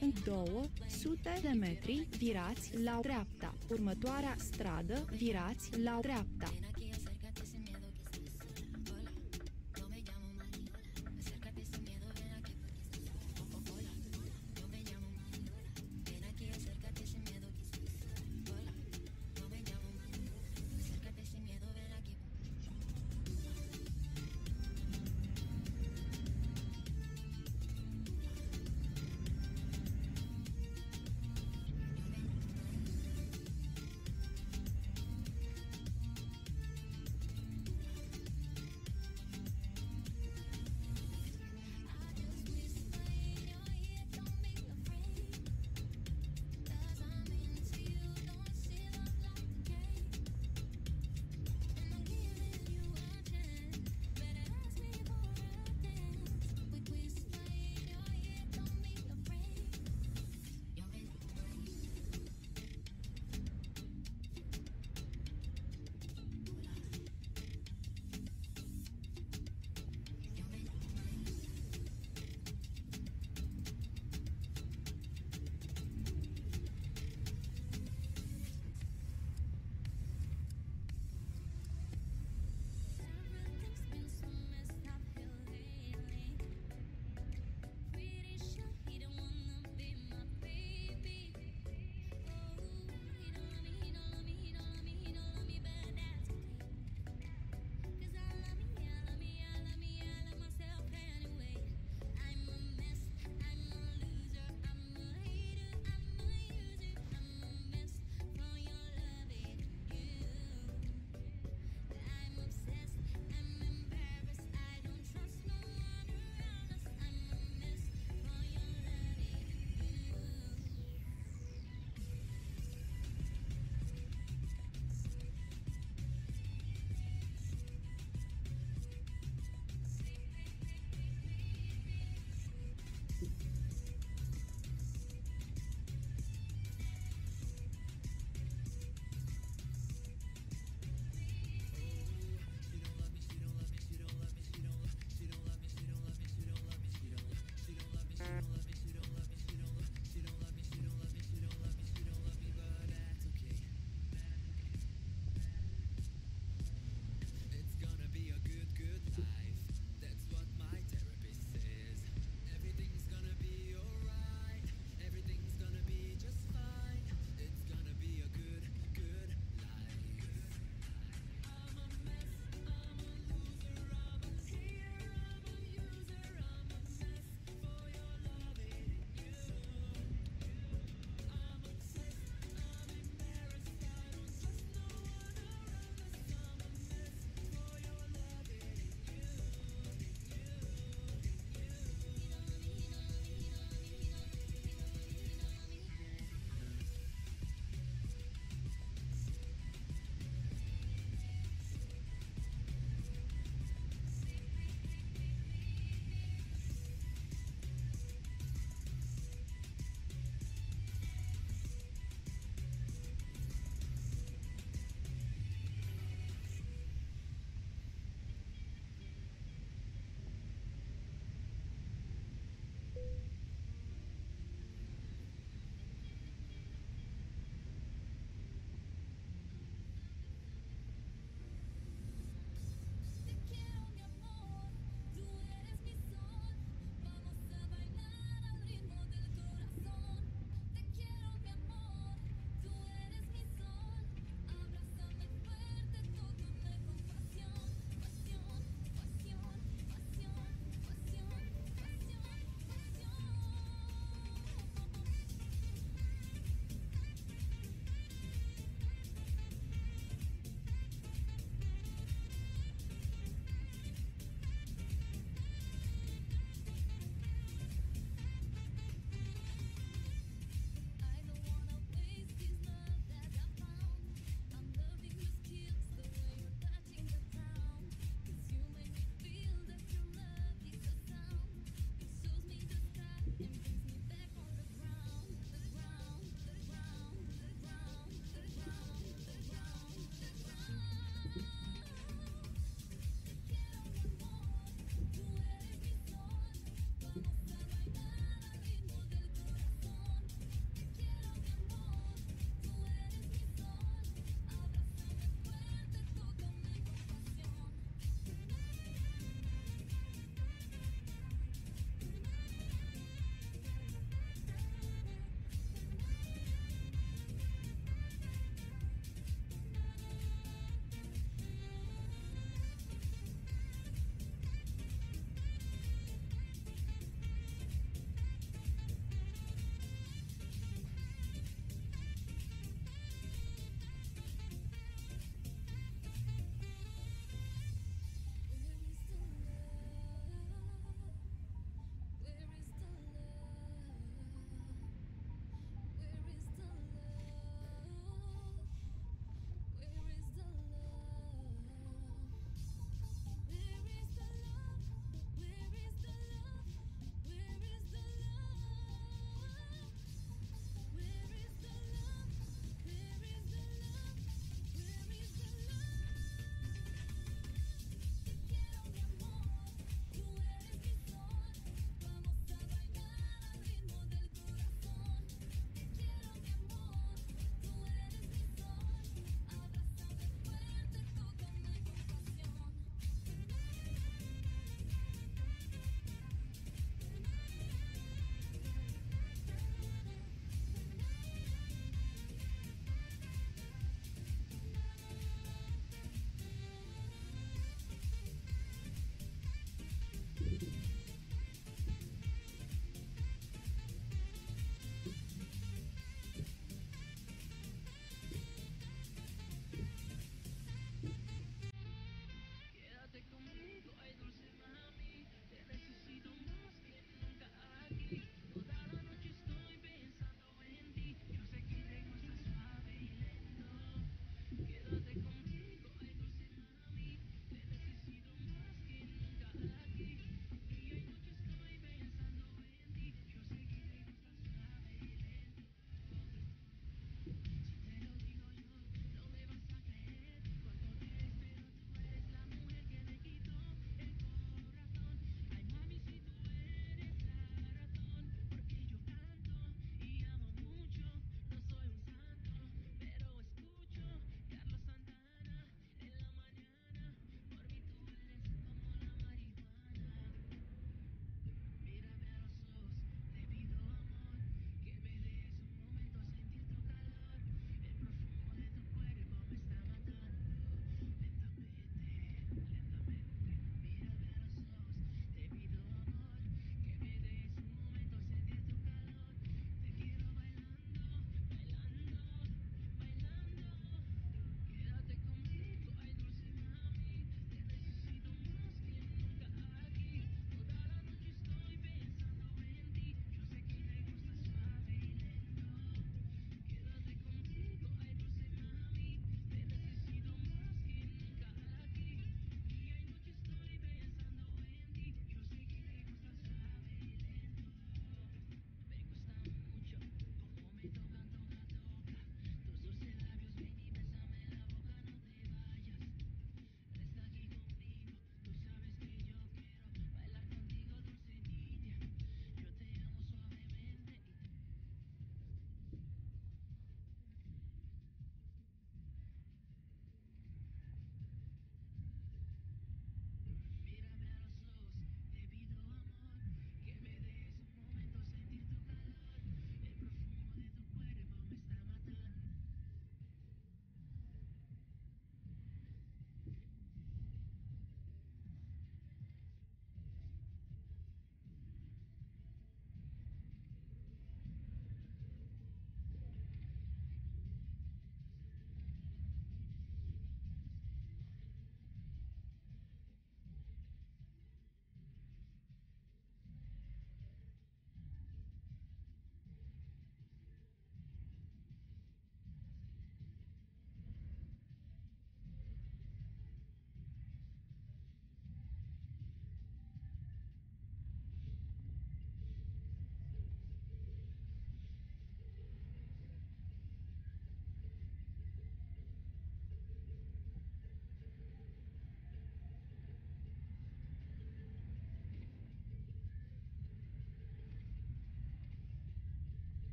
În 200 de metri, virați la dreapta. Următoarea stradă, virați la dreapta.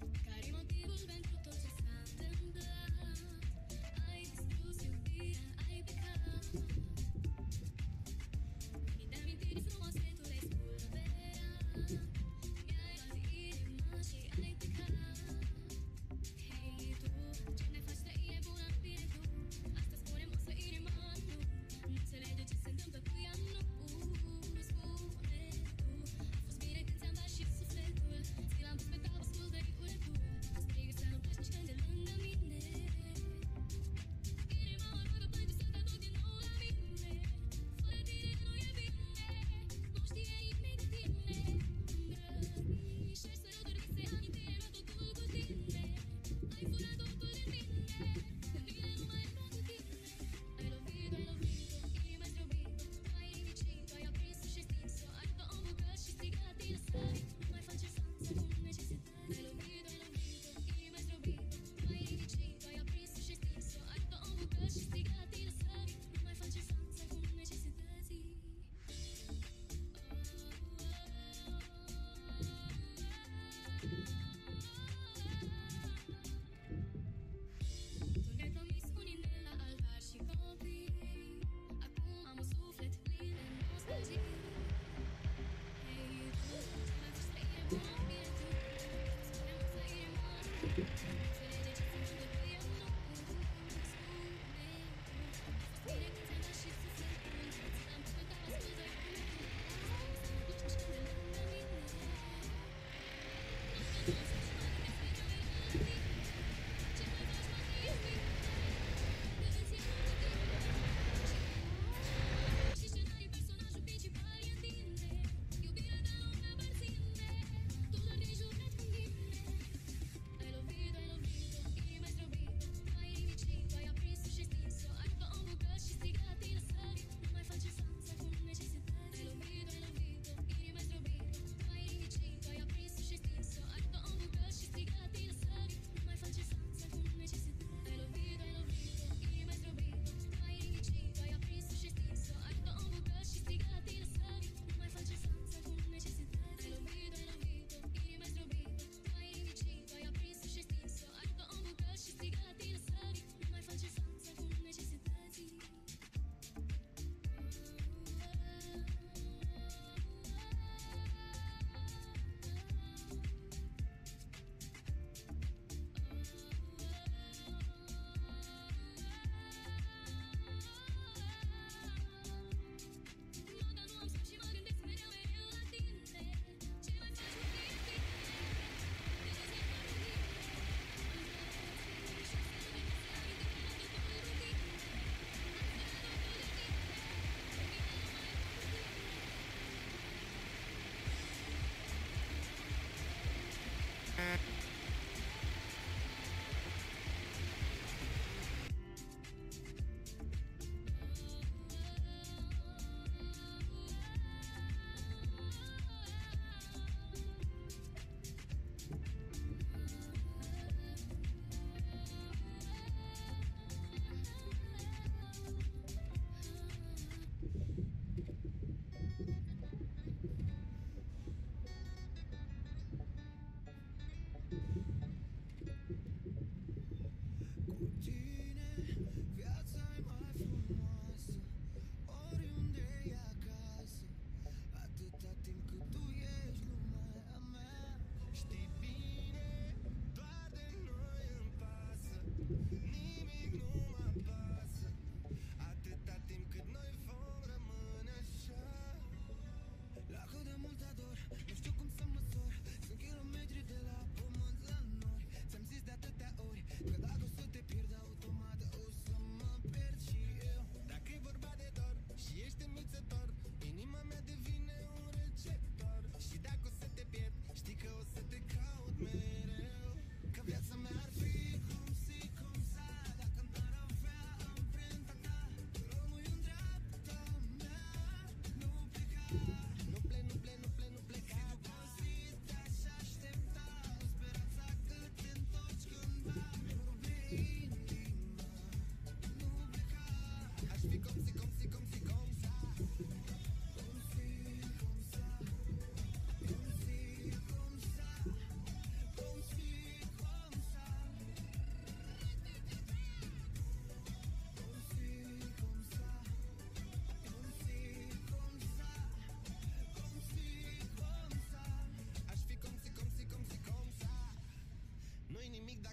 Guys. inimic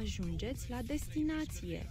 ajungeți la destinație.